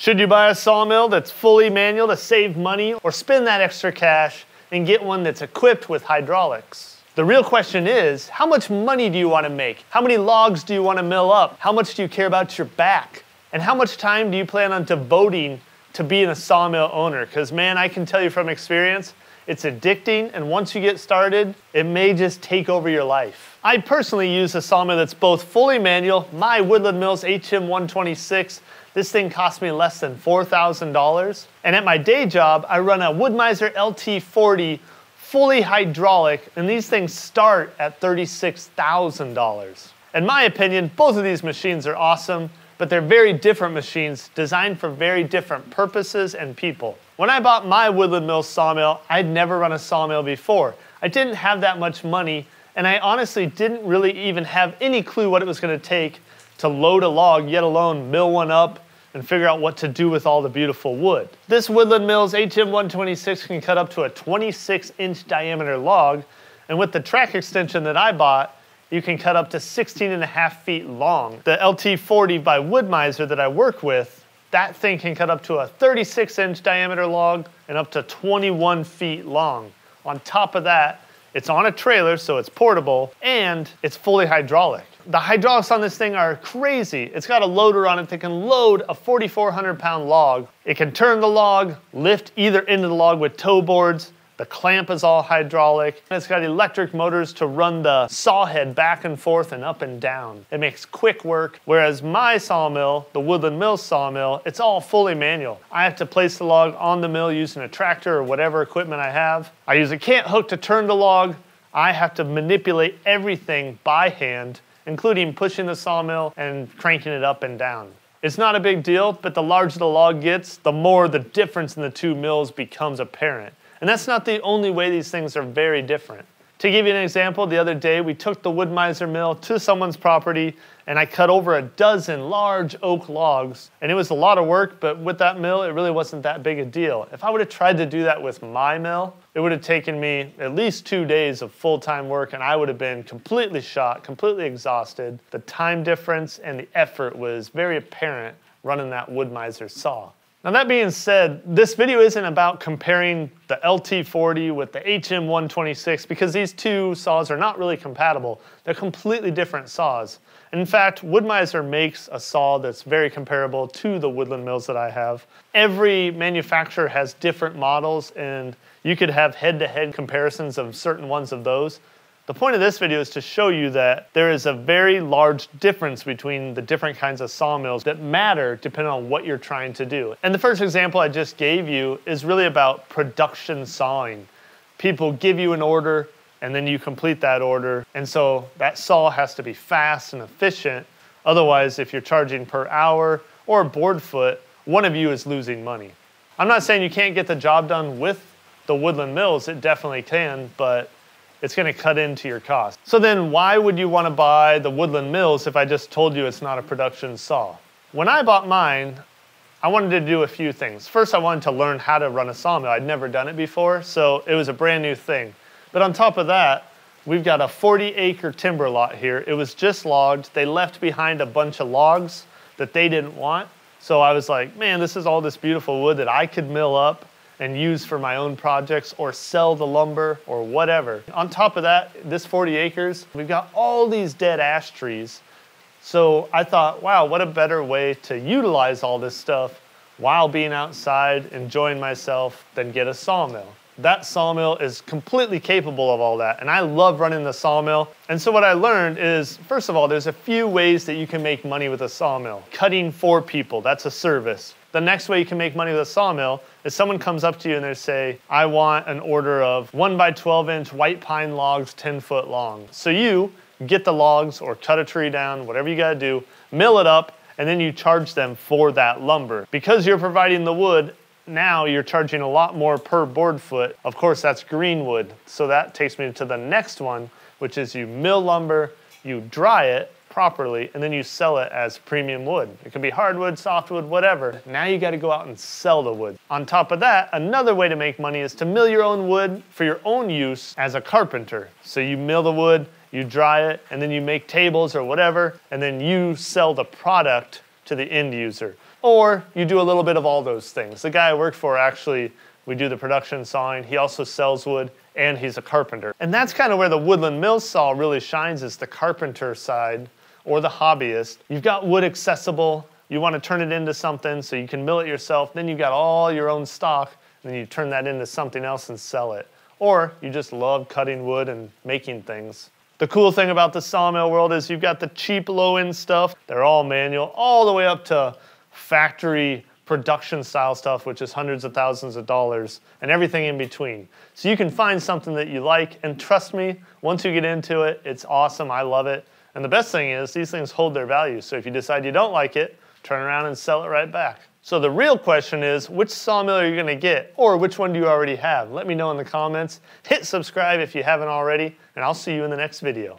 Should you buy a sawmill that's fully manual to save money or spend that extra cash and get one that's equipped with hydraulics? The real question is, how much money do you want to make? How many logs do you want to mill up? How much do you care about your back? And how much time do you plan on devoting to being a sawmill owner? Because man, I can tell you from experience, it's addicting, and once you get started, it may just take over your life. I personally use a sawmill that's both fully manual, my Woodland Mills HM126. This thing cost me less than $4,000. And at my day job, I run a Wood-Mizer LT40 fully hydraulic, and these things start at $36,000. In my opinion, both of these machines are awesome, but they're very different machines designed for very different purposes and people. When I bought my Woodland Mills sawmill, I'd never run a sawmill before. I didn't have that much money, and I honestly didn't really even have any clue what it was gonna take to load a log, yet alone mill one up and figure out what to do with all the beautiful wood. This Woodland Mills HM126 can cut up to a 26 inch diameter log, and with the track extension that I bought, you can cut up to 16 and a half feet long. The LT40 by Wood-Mizer that I work with, that thing can cut up to a 36 inch diameter log and up to 21 feet long. On top of that, it's on a trailer, so it's portable, and it's fully hydraulic. The hydraulics on this thing are crazy. It's got a loader on it that can load a 4,400 pound log. It can turn the log, lift either end of the log with toe boards, the clamp is all hydraulic. It's got electric motors to run the saw head back and forth and up and down. It makes quick work, whereas my sawmill, the Woodland Mills sawmill, it's all fully manual. I have to place the log on the mill using a tractor or whatever equipment I have. I use a cant hook to turn the log. I have to manipulate everything by hand, including pushing the sawmill and cranking it up and down. It's not a big deal, but the larger the log gets, the more the difference in the two mills becomes apparent. And that's not the only way these things are very different. To give you an example, the other day we took the Wood-Mizer mill to someone's property and I cut over a dozen large oak logs. And it was a lot of work, but with that mill, it really wasn't that big a deal. If I would have tried to do that with my mill, it would have taken me at least two days of full-time work and I would have been completely shot, completely exhausted. The time difference and the effort was very apparent running that Wood-Mizer saw. Now that being said, this video isn't about comparing the LT40 with the HM126 because these two saws are not really compatible. They're completely different saws. In fact, Wood-Mizer makes a saw that's very comparable to the Woodland Mills that I have. Every manufacturer has different models and you could have head-to-head -head comparisons of certain ones of those. The point of this video is to show you that there is a very large difference between the different kinds of sawmills that matter depending on what you're trying to do. And the first example I just gave you is really about production sawing. People give you an order and then you complete that order. And so that saw has to be fast and efficient. Otherwise, if you're charging per hour or board foot, one of you is losing money. I'm not saying you can't get the job done with the Woodland Mills, it definitely can, but it's gonna cut into your cost. So then why would you wanna buy the Woodland Mills if I just told you it's not a production saw? When I bought mine, I wanted to do a few things. First, I wanted to learn how to run a sawmill. I'd never done it before, so it was a brand new thing. But on top of that, we've got a 40 acre timber lot here. It was just logged. They left behind a bunch of logs that they didn't want. So I was like, man, this is all this beautiful wood that I could mill up and use for my own projects or sell the lumber or whatever. On top of that, this 40 acres, we've got all these dead ash trees. So I thought, wow, what a better way to utilize all this stuff while being outside, enjoying myself, than get a sawmill. That sawmill is completely capable of all that, and I love running the sawmill. And so what I learned is, first of all, there's a few ways that you can make money with a sawmill. Cutting for people, that's a service. The next way you can make money with a sawmill is someone comes up to you and they say, I want an order of 1 by 12 inch white pine logs 10 foot long. So you get the logs or cut a tree down, whatever you gotta do, mill it up, and then you charge them for that lumber. Because you're providing the wood, now you're charging a lot more per board foot. Of course, that's green wood. So that takes me to the next one, which is you mill lumber, you dry it, properly, and then you sell it as premium wood. It can be hardwood, softwood, whatever. Now you gotta go out and sell the wood. On top of that, another way to make money is to mill your own wood for your own use as a carpenter. So you mill the wood, you dry it, and then you make tables or whatever, and then you sell the product to the end user. Or you do a little bit of all those things. The guy I work for actually, we do the production sawing. He also sells wood and he's a carpenter. And that's kind of where the Woodland Mill saw really shines is the carpenter side or the hobbyist. You've got wood accessible. You want to turn it into something so you can mill it yourself. Then you've got all your own stock and then you turn that into something else and sell it. Or you just love cutting wood and making things. The cool thing about the sawmill world is you've got the cheap low-end stuff. They're all manual, all the way up to factory production style stuff, which is hundreds of thousands of dollars, and everything in between. So you can find something that you like, and trust me, once you get into it, it's awesome. I love it. And the best thing is, these things hold their value. So if you decide you don't like it, turn around and sell it right back. So the real question is, which sawmill are you gonna get? Or which one do you already have? Let me know in the comments. Hit subscribe if you haven't already, and I'll see you in the next video.